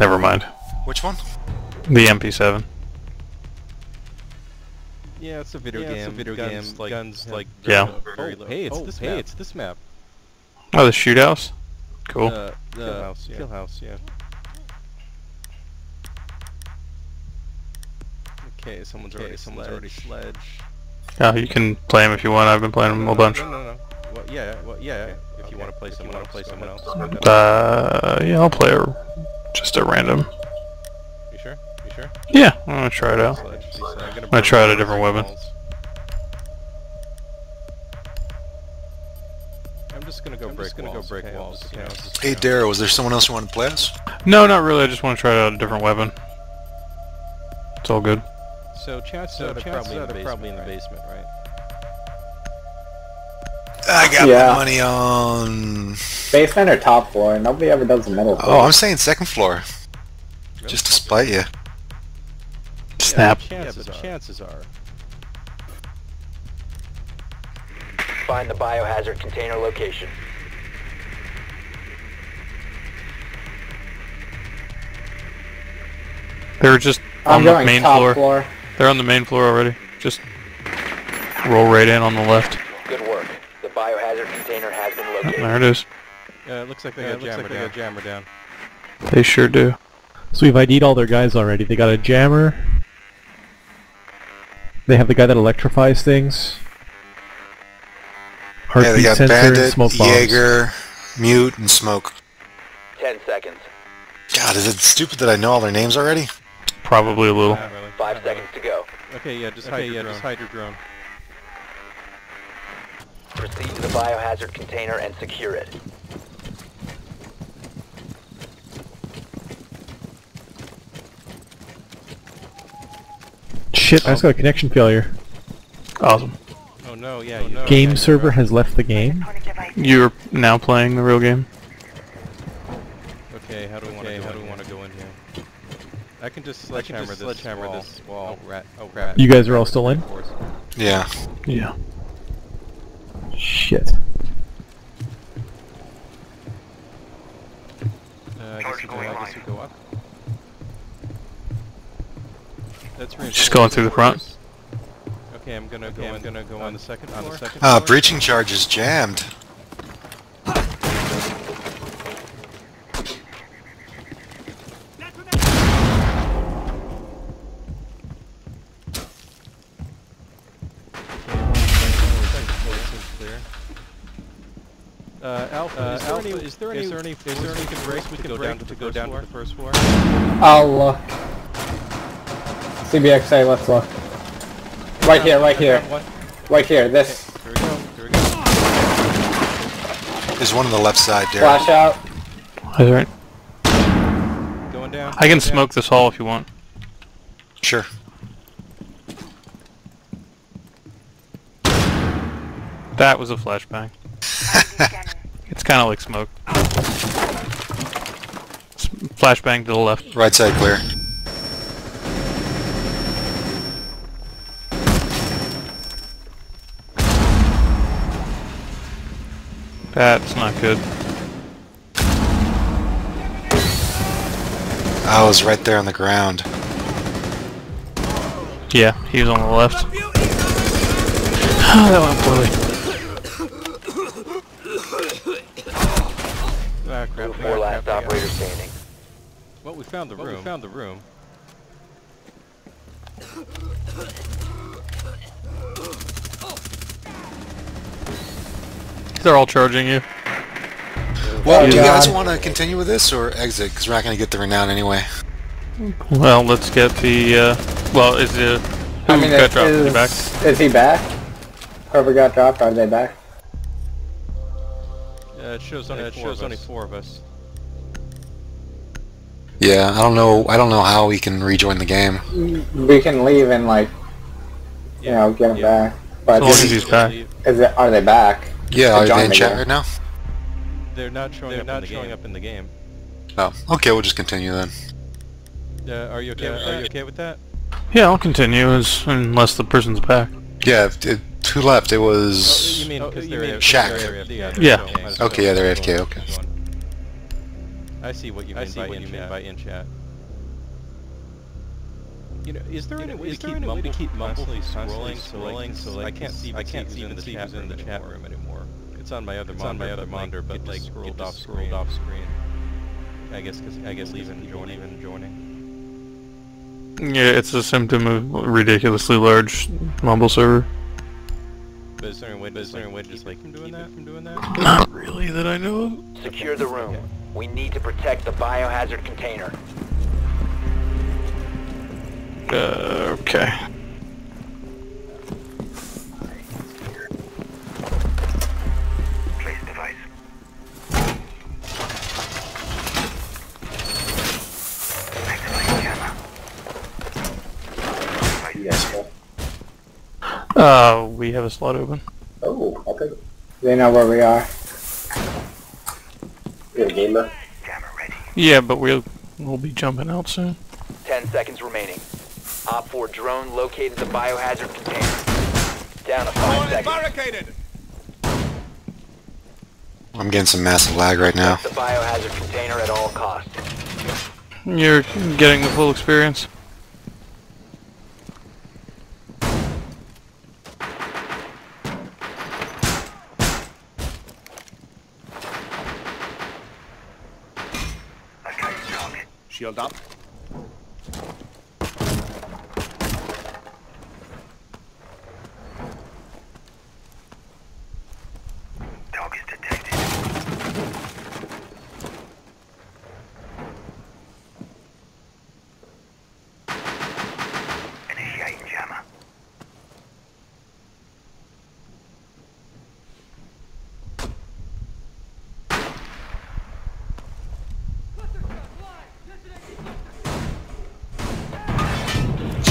Never mind. Which one? The MP7. Yeah, it's a video Yeah, game. it's a video guns, game. Like, Guns, have like, Yeah. very Oh, low- hey, it's oh, this hey, map. it's this map. Oh, the shoot house? Cool. Uh, the Kill house, yeah. Kill house, yeah. Okay, someone's Okay, already someone's sledge. already sledge. Yeah, you can play them if you want. I've been playing them a bunch. No, no, no. Well, yeah, well, yeah. If you want to play someone else, play someone else. Uh, yeah, I'll play a, just a random. You sure? You sure? Yeah, I'm gonna try it out. I'm gonna, gonna try out a different weapon. I'm just gonna go I'm break gonna go walls. break okay? Walls, just, okay? you know, just, Hey, you know. Darrow, was there someone else who wanted to play us? No, not really. I just want to try out a different weapon. It's all good. So chances So are they're probably in the basement, probably in the basement, right? I got Yeah. my money on... Basement or top floor? Nobody ever does the middle Oh. I'm saying second floor. Just to spite you. Snap. Yeah, Chances but are. chances are. Find the biohazard container location. They're just I'm on the main top floor. floor. They're on the main floor already. Just roll right in on the left. Good work. The biohazard container has been located. there it is. Yeah, it looks like they Yeah, got it looks jammer like they down. got jammer down. They sure do. So we've ID'd all their guys already. They got a jammer. They have the guy that electrifies things. Yeah, Heartbeat they got sensor and Bandit, smoke bombs. Jaeger, Mute, and Smoke. Ten seconds. God, is it stupid that I know all their names already? Probably a little. Really. Five not really. seconds to go. Okay, yeah, just Okay, hide your yeah, drone. just hide your drone. Proceed to the biohazard container and secure it. Shit, I just got a connection failure. Awesome. Oh no, yeah, oh, you Game yeah, server you're has left the game. You're now playing the real game. right. Okay, how do we want to? How do we want to go in here? I can just sledgehammer just this sledgehammer wall. this wall. Oh rat! Oh rat! You guys are all still in? Of course. Yeah. Yeah. Shit. Uh, I guess go. I guess we go up. That's Just going through the front? Okay, I'm gonna go. I'm gonna go on the second. On the second. Uh, floor. breaching charge is jammed. Uh, Alpha, Uh, is there any, is there any, is there any- is can break we can go down to, go down to the first floor? I'll look. CBXA, let's look. Right here, right here. Right here, this. Here we go. Here we go. There's one on the left side, Darrow. Flash out. Alright. Going down. I can down. smoke this hall if you want. Sure. That was a flashbang. Kind of like smoke. Flashbang to the left. Right side clear. That's not good. I was right there on the ground. Yeah, he was on the left. Oh, that went poorly. Last crap, I got- operator standing. Well, we found the room. we found the room. They're all charging you. Well, do you guys want to continue with this or exit? Because we're not going to get the renown anyway. Well, let's get the, uh, well, is the, who I mean, got is, dropped in the back? is, is he back? Whoever got dropped, are they back? Uh, it shows only, it four, shows of only four of us. Yeah, I don't know. I don't know how we can rejoin the game. We can leave and like, you know, get him yeah. back. But As long is, he's back. is it, are they back? Yeah, are they in the chat game. right now? They're not showing They're up not in the showing game. up in the game. Oh, okay. We'll just continue then. Uh, are you okay? Yeah, with are that? you okay with that? Yeah, I'll continue as, unless the person's back. Yeah, if- it, who left? It was. You mean Oh, because you they're mean AFK. Shaq. they're AFK, Yeah. so Okay, yeah, they're keep AFK, okay. Keep going. I see what you mean, by, in chat. by in chat. You know, is there any way, to, keep mumble, to keep mumble scrolling, scrolling, so like, I can't see, I can't see even the chat in the chat room anymore. It's on my other it's monitor, on my other monitor, but like scrolled off, scrolled off screen. I guess, cause I guess even joining, even joining. Yeah, it's a symptom of ridiculously large mumble server. But is there any way, is there any way to just like from doing that, from doing that? Not really that I know of. Secure the room. We need to protect the biohazard container. Uh, okay. Place device. You? Uh, we have a slot open. Oh, I'll take it. They know where we are. You have a game though? Yeah, but we'll we'll be jumping out soon. Ten seconds remaining. Op 4 drone located the biohazard container. Down to five seconds. I'm getting some massive lag right now. The biohazard container at all costs. You're getting the full experience.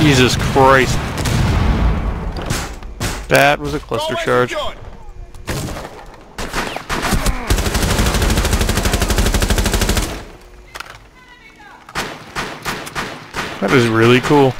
Jesus Christ. That was a cluster charge. That is really cool.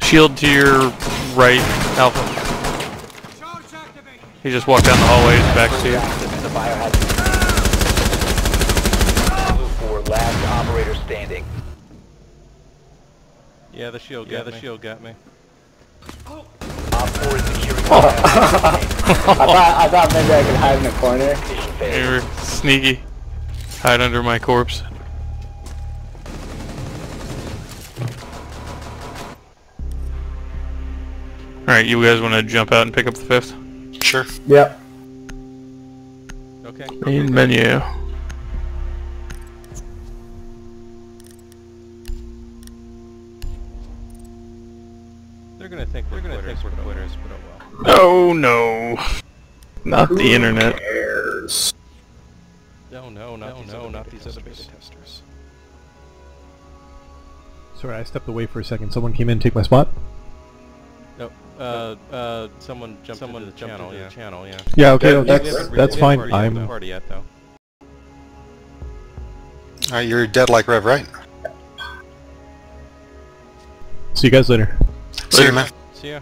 Shield to your right, Alpha. He just walked down the hallway, he's back to you. The biohazard. Blue 4 last operator standing. Yeah, the shield got the shield got me. Op 4 is securing the. I thought I thought maybe I could hide in the corner. Mission. You're sneaky. Hide under my corpse. Alright, you guys want to jump out and pick up the fifth? Sure. Yep. Okay. Main menu. Think we're gonna think we're quitters, but oh well. Oh no. Not the internet. Cares. No, no, not no, no, not these other beta testers. Sorry, I stepped away for a second. Someone came in to take my spot. No, uh, uh, someone jumped someone into the jumped channel, into yeah. the channel, yeah. Yeah, okay, Yeah, We that's haven't- that's fine. party yet, I'm though. party yet though. Alright, you're dead like Rev, right? see you guys later. See you, man. See ya.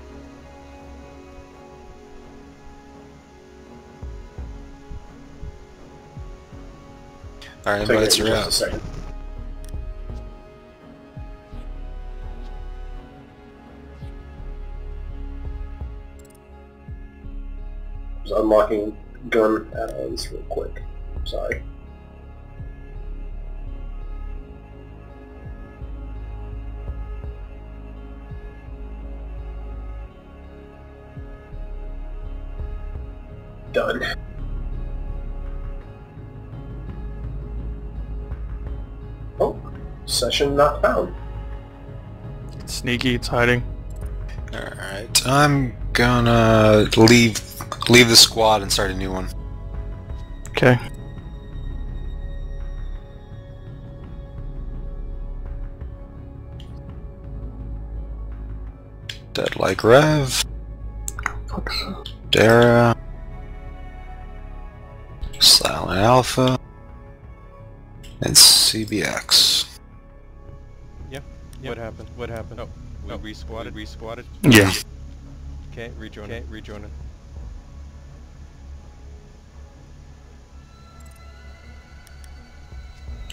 Alright, Take but it's your out. unlocking gun add-ons real quick. Sorry. Done. Oh, session not found. It's sneaky, it's hiding. Alright, I'm gonna leave leave the squad and start a new one. Okay. Dead like Rev. Dara. Alpha and CBX. Yeah. yeah. What happened? What happened? Oh, we oh. resquatted. Resquatted. Yeah. Okay, rejoin. Okay, rejoin.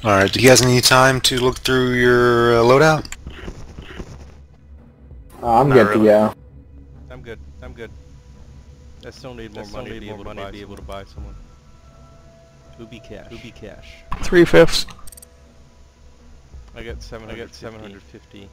All right. Do you guys need time to look through your uh, loadout? Uh, I'm Not good really. to go. I'm good. I'm good. I still need more I still need to, more money to be able to buy someone. Ubi cash. Cash. Three fifths. I got seven. I got seven hundred fifty.